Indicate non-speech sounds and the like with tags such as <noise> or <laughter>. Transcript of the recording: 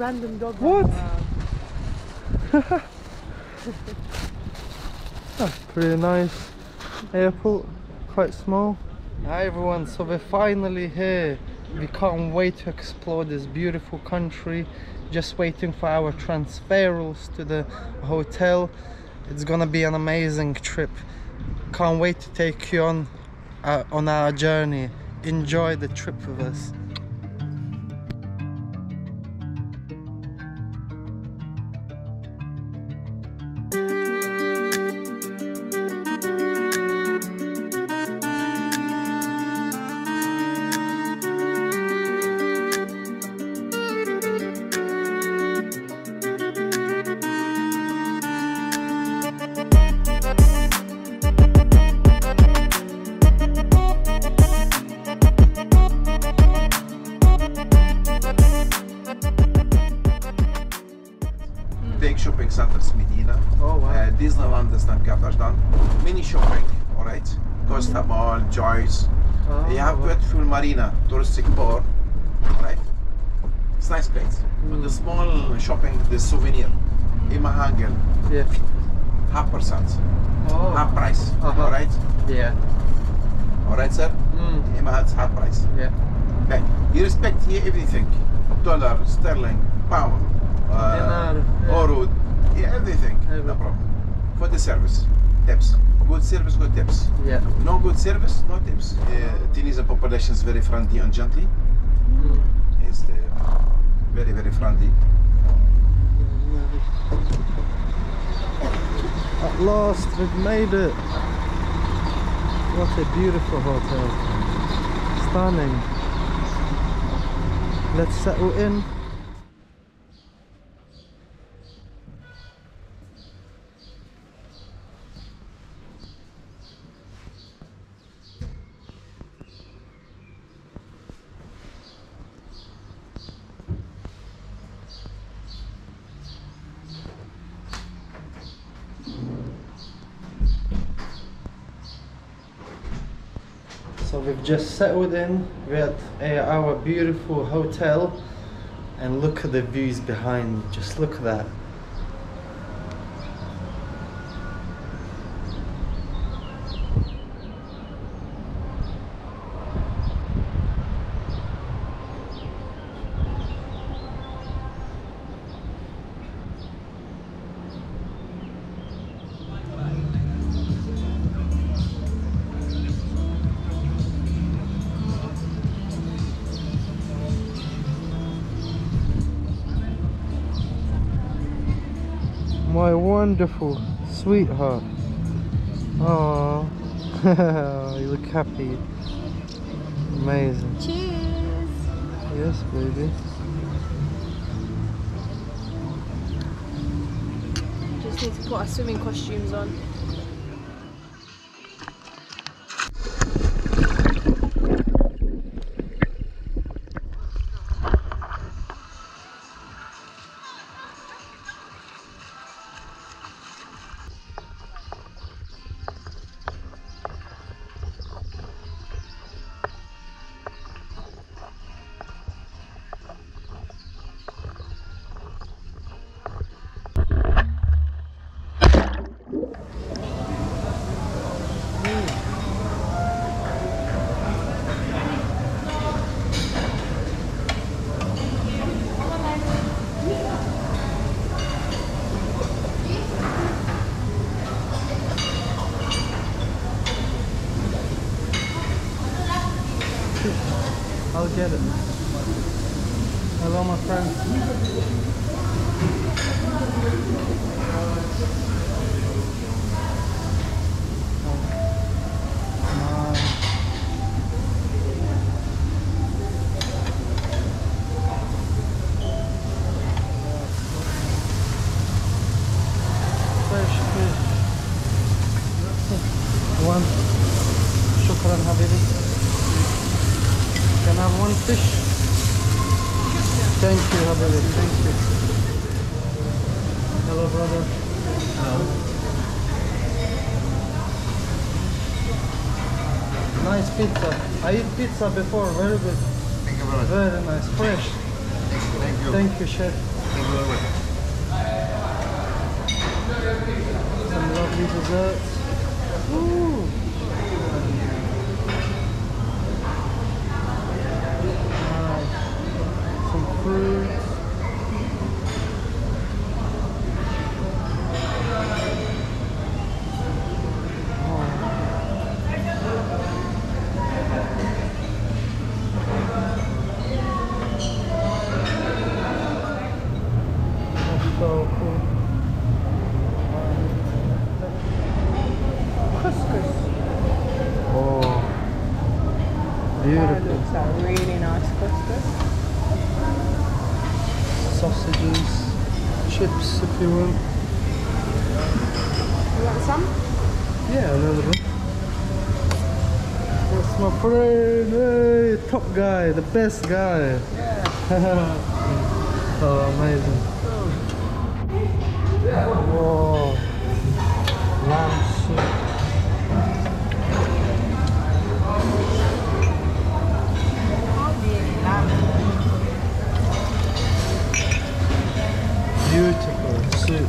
Random dog What? That's pretty nice airport, quite small. Hi everyone, so we're finally here. We can't wait to explore this beautiful country. Just waiting for our transferals to the hotel. It's gonna be an amazing trip. Can't wait to take you on uh, on our journey. Enjoy the trip with us. Big shopping centers Medina. Oh wow. Uh, Disneyland is not Qatar'dan. Mini shopping, alright. Costa Mall, Joyce. Oh, you have wow. beautiful marina, touristic port, right? It's nice place. But the small shopping, the souvenir, Ima Hangel, Yeah. half percent, Oh. half price, Uh-huh. alright? Yeah. Alright, sir? Mm. Ima has half price. Yeah. Okay. You respect here everything. Dollar, sterling, pound, uh, Dinar, yeah. euro, yeah, everything. No problem. For the service, tips. Good service, good tips. Yeah. No good service, no tips. Uh, Tunisian population is very friendly and gentle. Mm. It's uh, very, very friendly. At last, we've made it. What a beautiful hotel. Stunning. Let's settle in. So we've just settled in. We're at uh, our beautiful hotel, and look at the views behind. Just look at that. My wonderful sweetheart. Oh, <laughs> you look happy. Amazing. Cheers! Yes, baby. Just need to put our swimming costumes on. I'll get it. Hello, my friend. Fresh fish. One. Shukran, habibi. Can I have one fish? Thank you, Habibi. Thank you. Hello, brother. Nice pizza. I eat pizza before. Very good. Thank you very. Very nice. Fresh. Thank you. Thank you, chef. Thank you very much. Some lovely desserts. Ooh. Nice. Some fruits. That's so cool. Couscous. Oh, Beautiful. looks like really nice couscous. Sausages, chips if you want. You want some? Yeah, a little bit. That's my friend, hey, top guy, the best guy. Yeah. <laughs> oh, amazing. Whoa. Lamb 是